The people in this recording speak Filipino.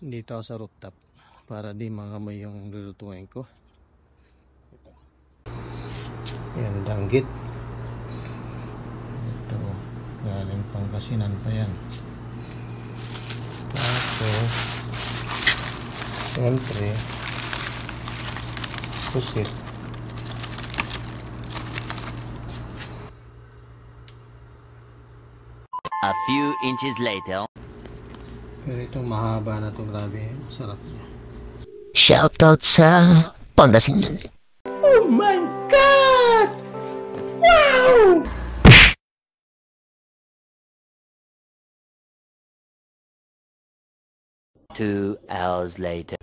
dito sa rooftop para di mangamoy yung lulutuin ko. Ito. Yan, danggit. Ito, galing Pangasinan pa yan. Tapos, siyempre, pusit. A few inches later. Pero itong mahaba na to grabe, masarap niya. Shoutout sa Pangasinan. Two hours later.